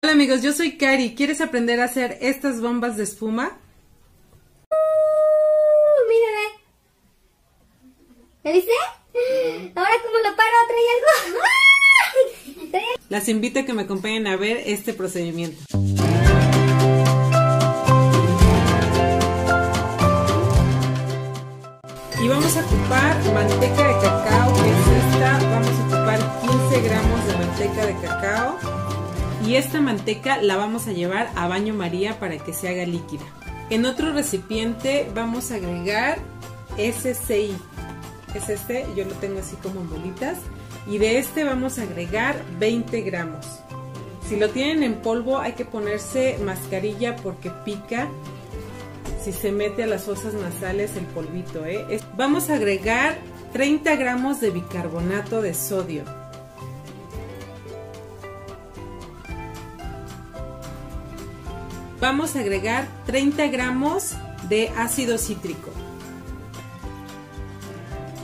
Hola amigos, yo soy Cari. ¿Quieres aprender a hacer estas bombas de espuma? Uh, mírame. ¿Me viste? Ahora como lo paro, trae algo. Las invito a que me acompañen a ver este procedimiento. Y vamos a ocupar manteca de cacao, que es esta. Vamos a ocupar 15 gramos de manteca de cacao. Y esta manteca la vamos a llevar a baño María para que se haga líquida. En otro recipiente vamos a agregar SCI. Es este, yo lo tengo así como en bolitas. Y de este vamos a agregar 20 gramos. Si lo tienen en polvo hay que ponerse mascarilla porque pica si se mete a las fosas nasales el polvito. ¿eh? Vamos a agregar 30 gramos de bicarbonato de sodio. Vamos a agregar 30 gramos de ácido cítrico.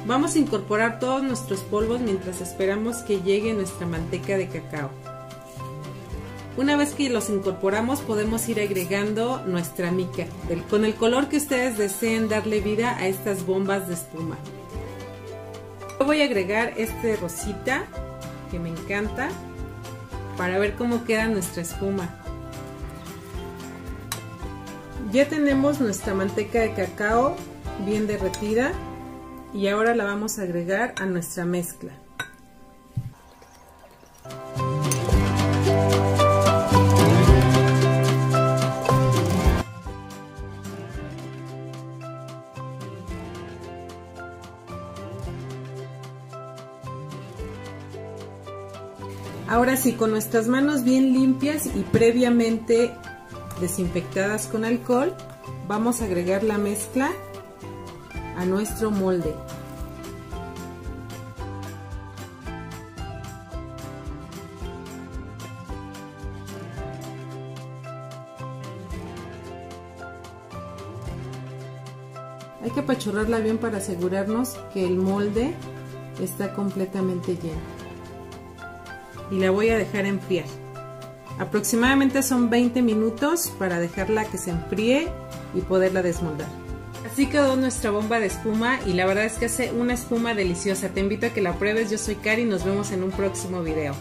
Vamos a incorporar todos nuestros polvos mientras esperamos que llegue nuestra manteca de cacao. Una vez que los incorporamos podemos ir agregando nuestra mica con el color que ustedes deseen darle vida a estas bombas de espuma. Voy a agregar este rosita que me encanta para ver cómo queda nuestra espuma. Ya tenemos nuestra manteca de cacao bien derretida y ahora la vamos a agregar a nuestra mezcla. Ahora sí, con nuestras manos bien limpias y previamente desinfectadas con alcohol, vamos a agregar la mezcla a nuestro molde. Hay que apachurrarla bien para asegurarnos que el molde está completamente lleno. Y la voy a dejar enfriar. Aproximadamente son 20 minutos para dejarla que se enfríe y poderla desmoldar. Así quedó nuestra bomba de espuma y la verdad es que hace una espuma deliciosa. Te invito a que la pruebes. Yo soy Cari y nos vemos en un próximo video.